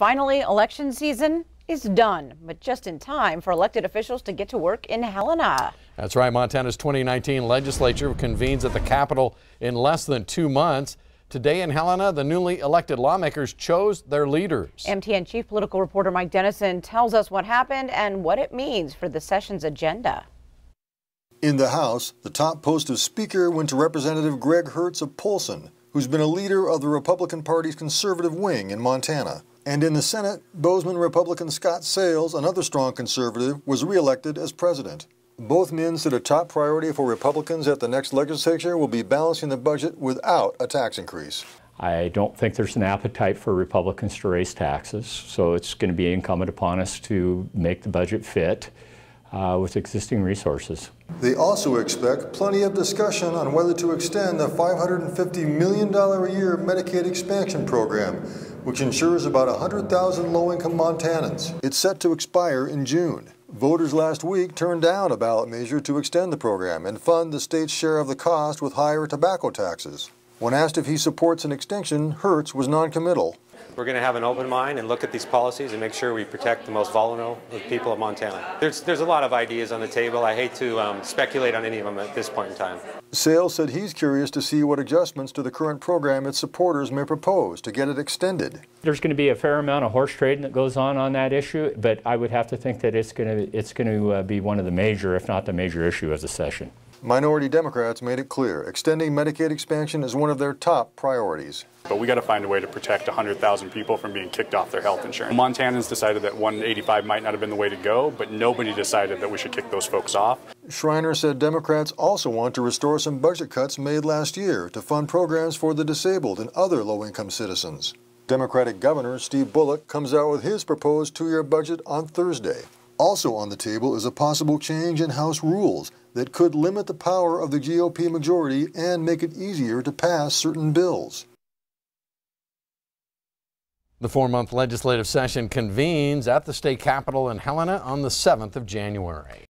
Finally, election season is done, but just in time for elected officials to get to work in Helena. That's right. Montana's 2019 legislature convenes at the Capitol in less than two months. Today in Helena, the newly elected lawmakers chose their leaders. MTN Chief Political Reporter Mike Dennison tells us what happened and what it means for the session's agenda. In the House, the top post of Speaker went to Representative Greg Hertz of Polson, who's been a leader of the Republican Party's conservative wing in Montana. And in the Senate, Bozeman Republican Scott Sales, another strong conservative, was reelected as president. Both men said a top priority for Republicans at the next legislature will be balancing the budget without a tax increase. I don't think there's an appetite for Republicans to raise taxes, so it's going to be incumbent upon us to make the budget fit uh, with existing resources. They also expect plenty of discussion on whether to extend the $550 million a year Medicaid expansion program, which insures about 100,000 low-income Montanans. It's set to expire in June. Voters last week turned down a ballot measure to extend the program and fund the state's share of the cost with higher tobacco taxes. When asked if he supports an extension, Hertz was noncommittal. We're going to have an open mind and look at these policies and make sure we protect the most vulnerable people of Montana. There's, there's a lot of ideas on the table. I hate to um, speculate on any of them at this point in time. Sales said he's curious to see what adjustments to the current program its supporters may propose to get it extended. There's going to be a fair amount of horse trading that goes on on that issue, but I would have to think that it's going to, it's going to uh, be one of the major, if not the major issue of the session. Minority Democrats made it clear extending Medicaid expansion is one of their top priorities. But we got to find a way to protect 100,000 people from being kicked off their health insurance. Montanans decided that 185 might not have been the way to go, but nobody decided that we should kick those folks off. Schreiner said Democrats also want to restore some budget cuts made last year to fund programs for the disabled and other low-income citizens. Democratic Governor Steve Bullock comes out with his proposed two-year budget on Thursday. Also on the table is a possible change in House rules that could limit the power of the GOP majority and make it easier to pass certain bills. The four month legislative session convenes at the state capitol in Helena on the 7th of January.